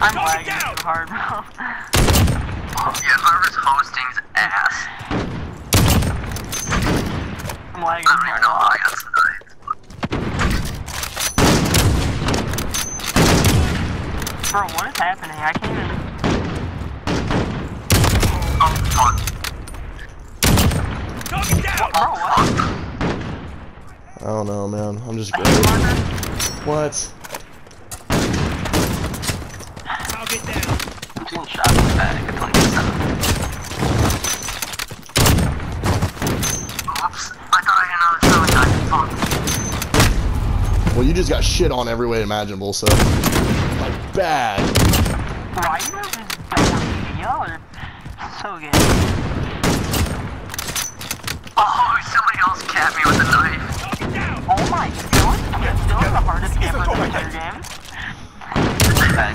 I'm lagging too hard, bro. Yeah, whoever's hosting's ass. I'm lagging I don't even know how. I got tonight. Bro, what is happening? I can't even... Oh, fuck. Bro, what? I don't know, man. I'm just A What? 17 shots 27. Oops, I thought I had another. Fuck. Well, you just got shit on every way imaginable, so. Like, bad. So good. Oh, somebody else capped me with a knife. Oh my god, I'm still the hardest game of the game. Bad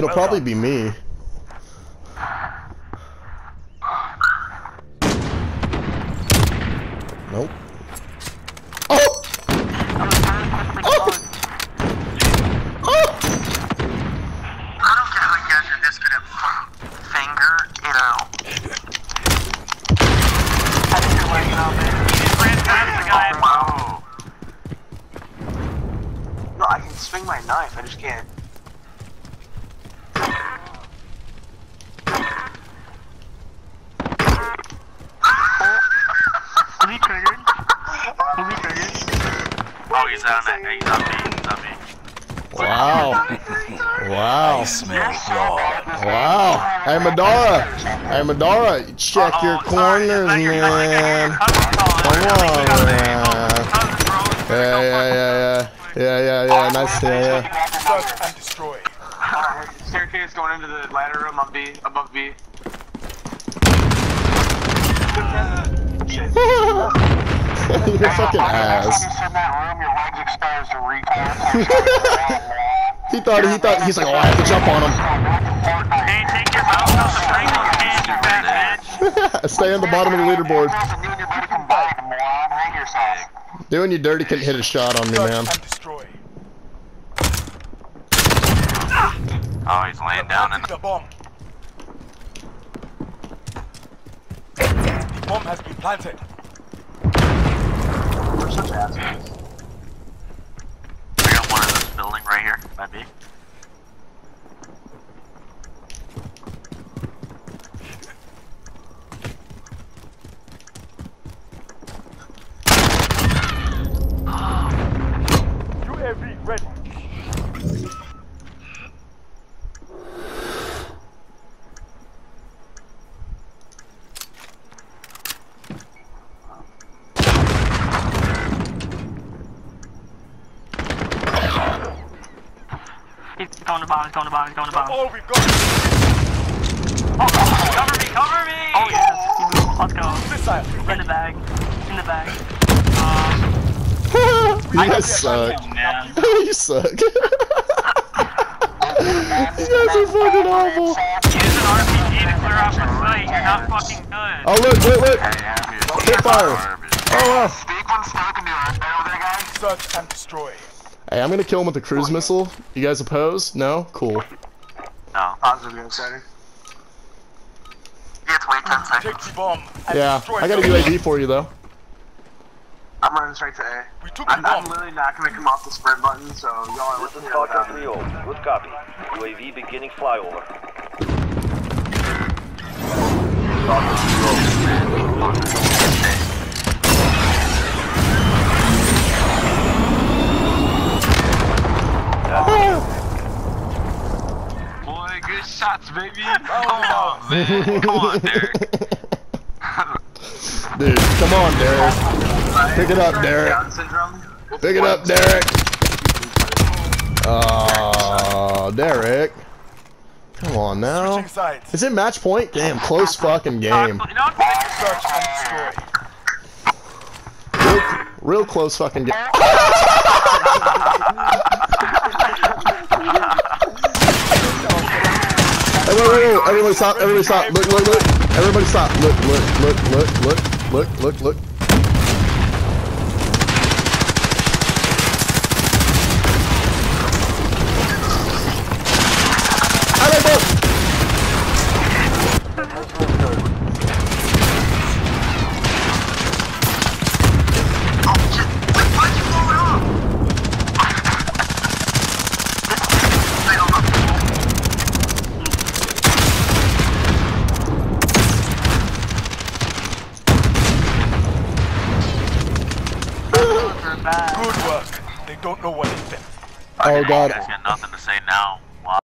It'll Well probably done. be me. Nope. Oh! Oh! Oh! I don't care how you guys just gonna finger it out. I think you're man. You just ran past the guy. Wow. No, I can swing my knife, I just can't. Was he? Oh, he's on that. He's on me. He's on me. Wow. Wow. Smell blood. Wow. Hey, Madara. Hey, Madara. Check your corners, man. Come on, man. Yeah, yeah, yeah, yeah. Yeah, yeah, yeah. Nice. Yeah, yeah. Search and destroy. Staircase going into the ladder room on B, above B. You're fucking ass. he thought he thought he's like, oh, I have to jump on him. Hey, take your mouse off the screen when you fat bitch. Stay on the bottom of the leaderboard. Doing you dirty couldn't hit a shot on me, man. Ah. Oh, he's laying down in Planting the bomb. The bomb has been planted. We're such assholes. I got one in this building right here, by B. UAV ready. He's going to bottom, he's going to bottom, he's going to bottom. Oh, All we've got is oh, Cover me, cover me! Oh yes, let's go. missile. In the bag, in the bag. You guys suck. You suck. you guys are fucking awful. Use an RPG to clear out the site, you're not fucking good. Oh look, look, look. Hit fire. Oh wow. Speak one stuck into it. Right over there, guys. Search and destroy. Hey, I'm gonna kill him with the cruise missile. You guys oppose? No? Cool. No. Positive gonna say. You have to wait 10 Take the bomb Yeah, I got a them. UAV for you though. I'm running straight to A. We took I'm, I'm literally not gonna come off the sprint button, so y'all are This is listening Falcon 3 Good copy. UAV beginning flyover. Boy, good shots, baby. Come on, man. Come on, Derek. Dude, come on, Derek. Pick it up, Derek. Pick it up, Derek. Oh, Derek. Come on now. Is it match point? Damn, close fucking game. You know what? Search and destroy. Real, real close fucking game. Hey, wait, wait, wait. Everybody stop. Everybody stop. Look, look, look. Everybody stop. Look, look, look, look, look, look, look, look. Allez, bon. Oh shit! Wait, why'd you blow it off? I don't know. They're bad. Good work. They don't know what hit them. Oh, God. Guys got nothing to say now.